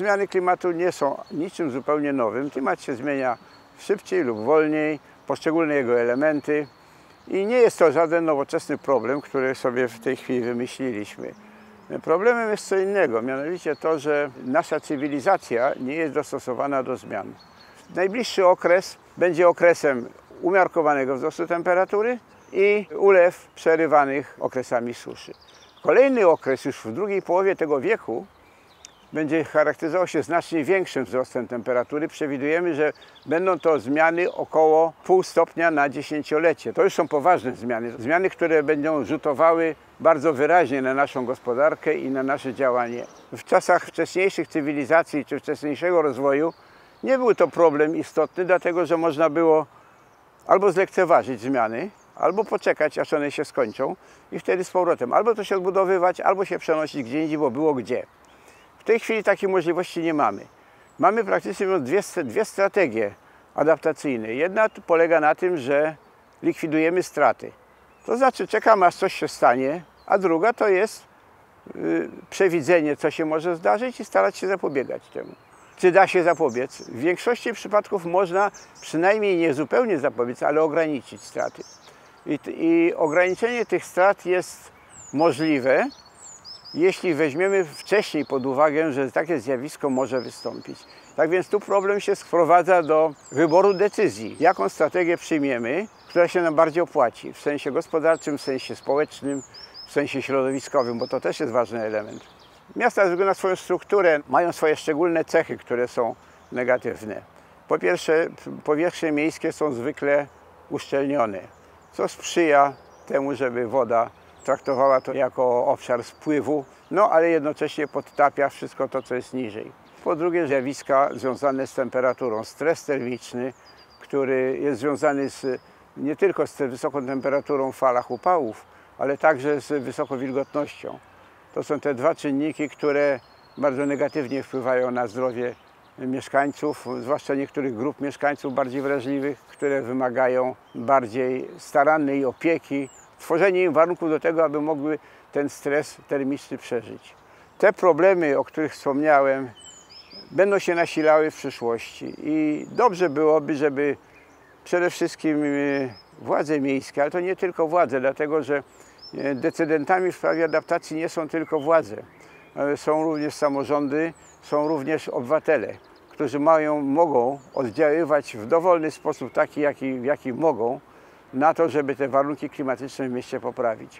Zmiany klimatu nie są niczym zupełnie nowym. Klimat się zmienia szybciej lub wolniej, poszczególne jego elementy i nie jest to żaden nowoczesny problem, który sobie w tej chwili wymyśliliśmy. Problemem jest co innego, mianowicie to, że nasza cywilizacja nie jest dostosowana do zmian. Najbliższy okres będzie okresem umiarkowanego wzrostu temperatury i ulew przerywanych okresami suszy. Kolejny okres już w drugiej połowie tego wieku będzie charakteryzował się znacznie większym wzrostem temperatury. Przewidujemy, że będą to zmiany około pół stopnia na dziesięciolecie. To już są poważne zmiany. Zmiany, które będą rzutowały bardzo wyraźnie na naszą gospodarkę i na nasze działanie. W czasach wcześniejszych cywilizacji czy wcześniejszego rozwoju nie był to problem istotny, dlatego że można było albo zlekceważyć zmiany, albo poczekać, aż one się skończą i wtedy z powrotem albo to się odbudowywać, albo się przenosić gdzie indziej, bo było gdzie. W tej chwili takiej możliwości nie mamy. Mamy praktycznie dwie, dwie strategie adaptacyjne. Jedna polega na tym, że likwidujemy straty. To znaczy czekamy aż coś się stanie, a druga to jest yy, przewidzenie, co się może zdarzyć i starać się zapobiegać temu. Czy da się zapobiec? W większości przypadków można przynajmniej nie zupełnie zapobiec, ale ograniczyć straty. I, I, ograniczenie tych strat jest możliwe, jeśli weźmiemy wcześniej pod uwagę, że takie zjawisko może wystąpić. Tak więc tu problem się sprowadza do wyboru decyzji. Jaką strategię przyjmiemy, która się nam bardziej opłaci w sensie gospodarczym, w sensie społecznym, w sensie środowiskowym, bo to też jest ważny element. Miasta ze względu na swoją strukturę mają swoje szczególne cechy, które są negatywne. Po pierwsze, powierzchnie miejskie są zwykle uszczelnione, co sprzyja temu, żeby woda traktowała to jako obszar spływu, no ale jednocześnie podtapia wszystko to, co jest niżej. Po drugie, zjawiska związane z temperaturą, stres termiczny, który jest związany z, nie tylko z wysoką temperaturą w falach upałów, ale także z wysoką wilgotnością. To są te dwa czynniki, które bardzo negatywnie wpływają na zdrowie mieszkańców, zwłaszcza niektórych grup mieszkańców bardziej wrażliwych, które wymagają bardziej starannej opieki, tworzenie im warunków do tego, aby mogły ten stres termiczny przeżyć. Te problemy, o których wspomniałem, będą się nasilały w przyszłości i dobrze byłoby, żeby przede wszystkim e, władze miejskie, ale to nie tylko władze, dlatego że e, decydentami w sprawie adaptacji nie są tylko władze, są również samorządy, są również obywatele, którzy mają, mogą oddziaływać w dowolny sposób, taki jaki, jaki mogą, na to, żeby te warunki klimatyczne w mieście poprawić.